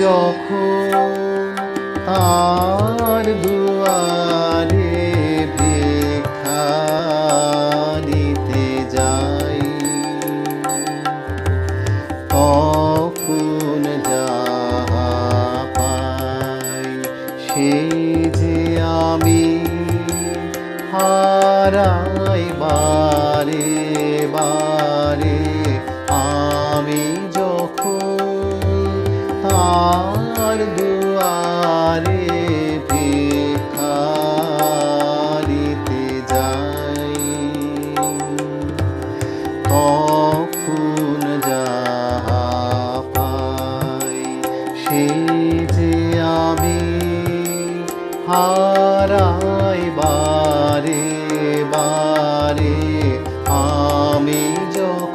যখন তার দুয়ারে নিতে যাই, তখন যাহা পাই সে যে আমি হারাই বারে বারে আমি তার দুয়ারে দিতে যাই। তখন যাহা পাই, সে যে আমি হারাই বারে বারে, আমি যখন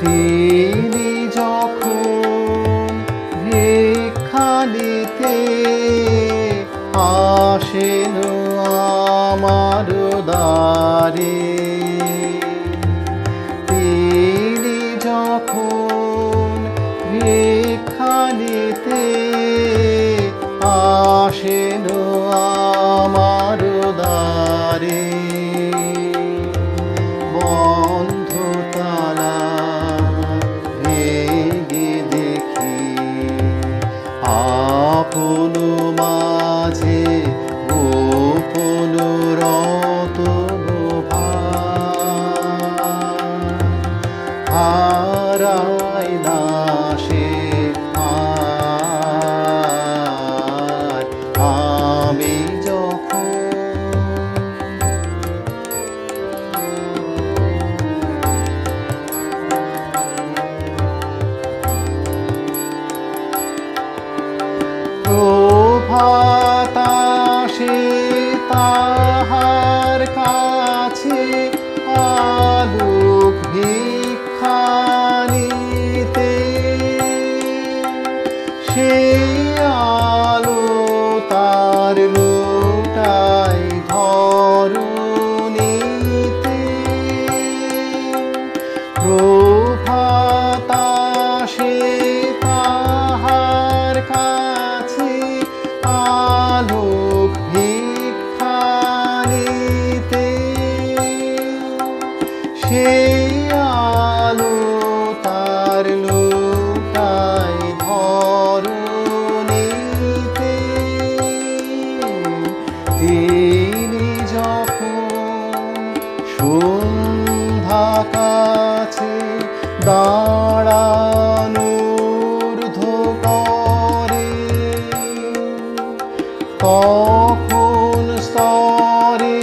তিনি যখন ভিক্ষা নিতে আসেন আমার দ্বারে তিনি যখন ভিক্ষা নিতে আসেন হারাই না সে আর আমি যখন প্রভাতাসে তাহার সে আলো তার লোটাই ধরণীতে প্রভাতাসে তাহার কাছে আলোক ভিক্ষা নিতে। তখন স্তরে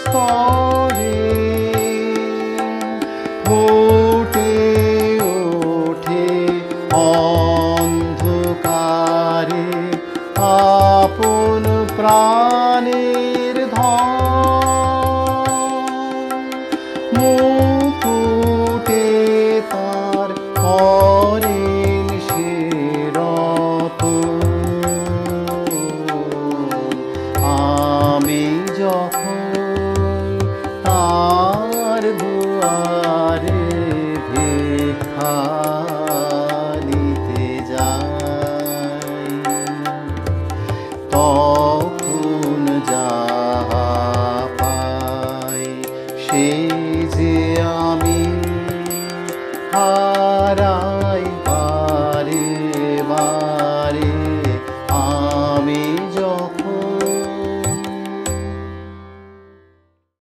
স্তরে ফুটে ওঠে অন্ধকারে আপন প্রাণের ধন। মুকুটে তার